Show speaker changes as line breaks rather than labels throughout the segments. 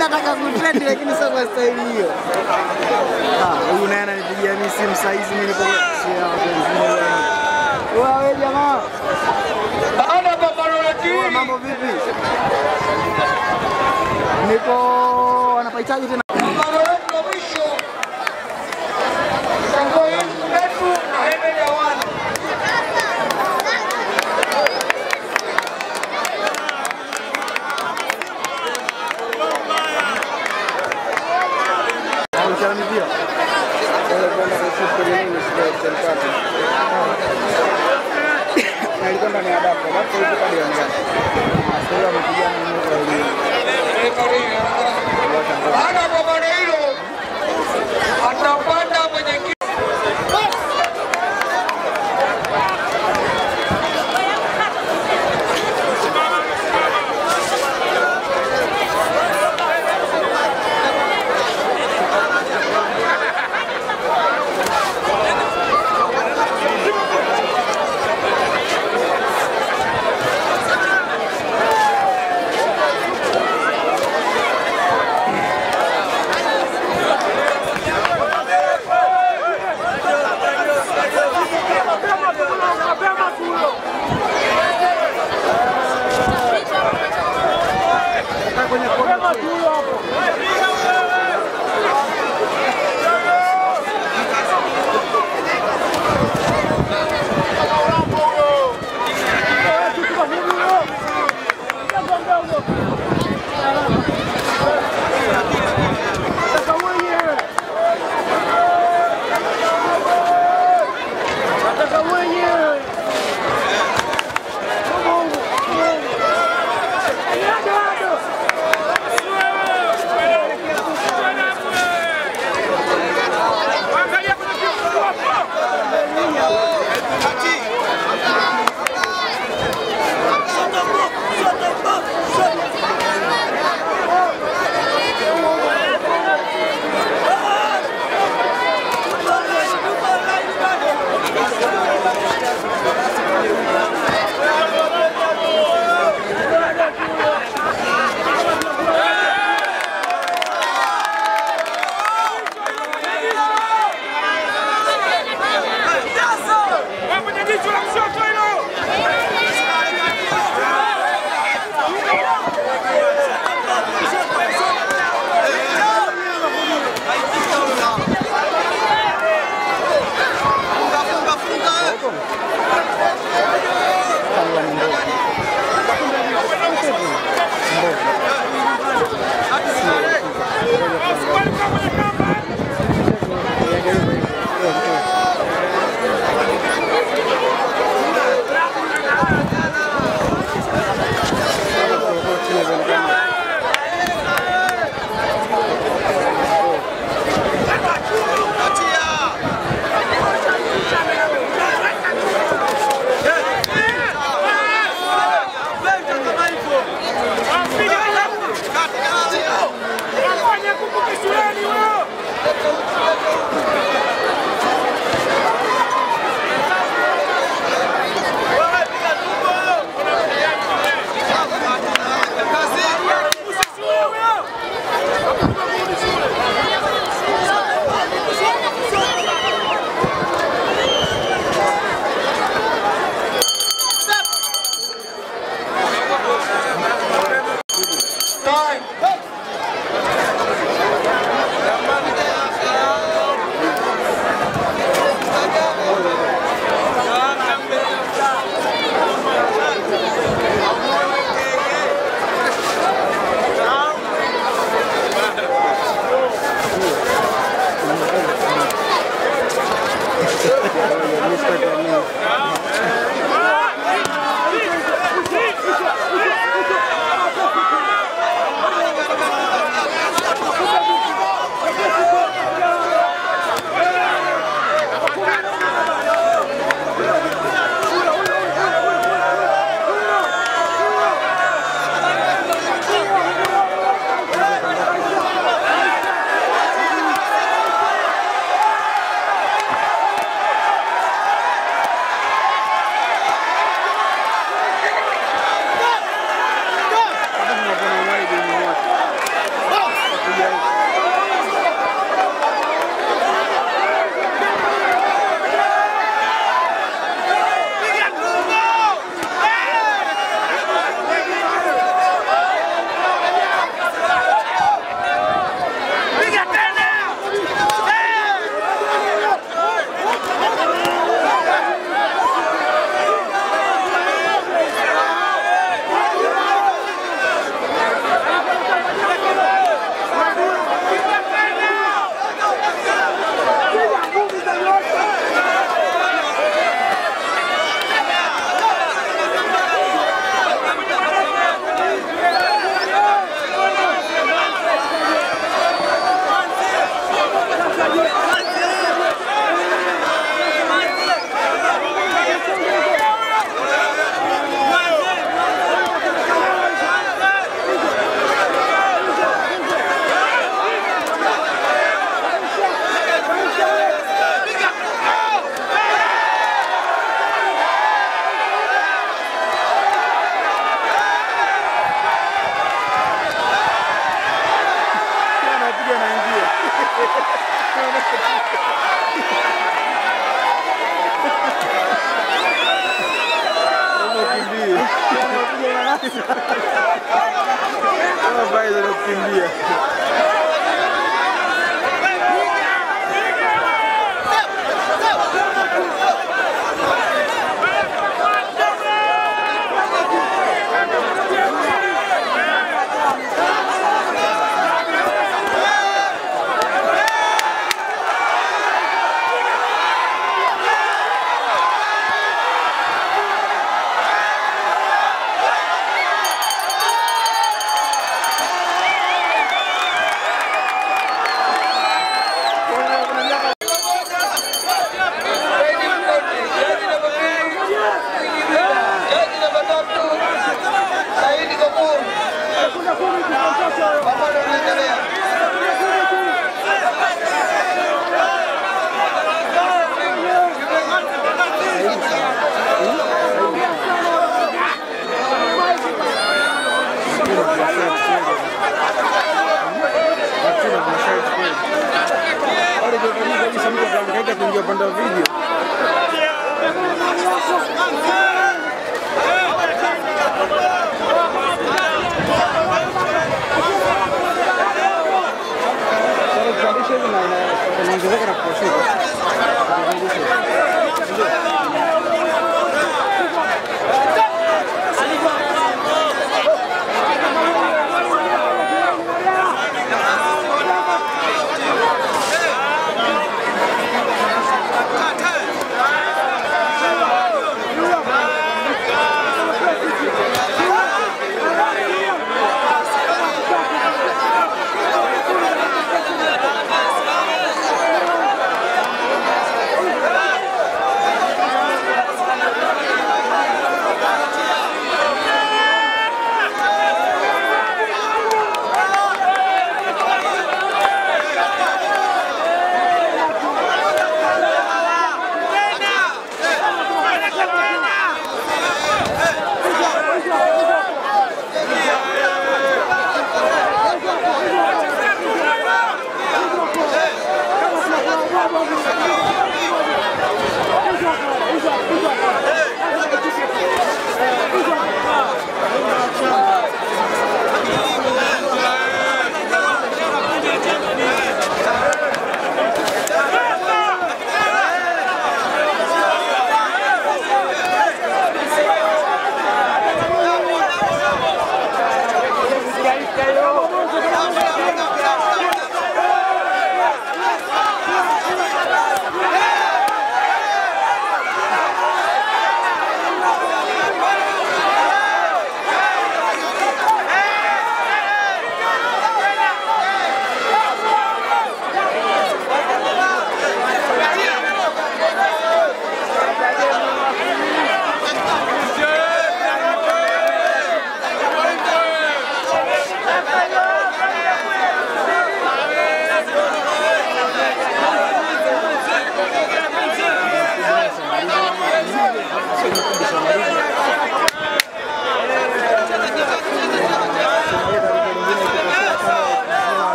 Nataka kutrend lakini sio kwa staili hiyo. Ah, huyu naye ananipigia mimi simu saa hizi mimi wangu. Wewe jamaa,
Baada ya
mambo vipi? Niko wanapahitaji tena
ಸೆಲ್ಫಾಗಿ ನಡ್ಕೊಂಡು ಯಾವ್ದು ಆಗ್ತದೆ ಸ್ವಲ್ಪ ಕಡೆ ಹಂಗೆ ಅಷ್ಟೇ ಮಟ್ಟಿಗೆ ಅಟ್ಟಪ್ಪ しいです。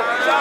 Hey!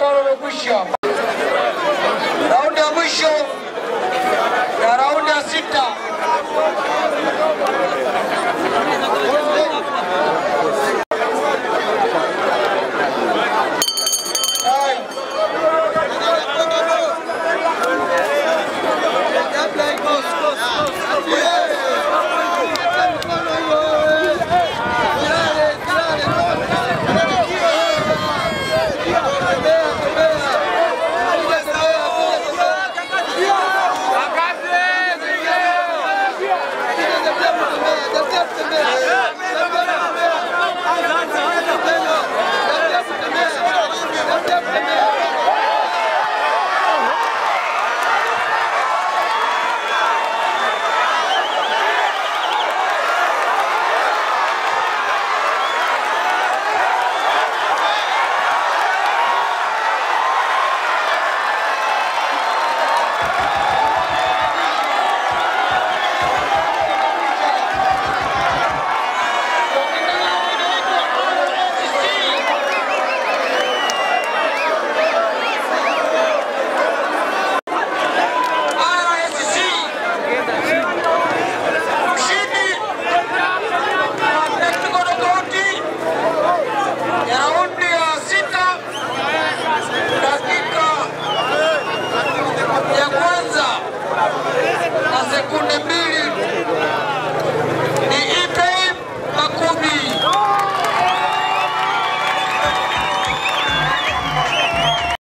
agora no Guxió.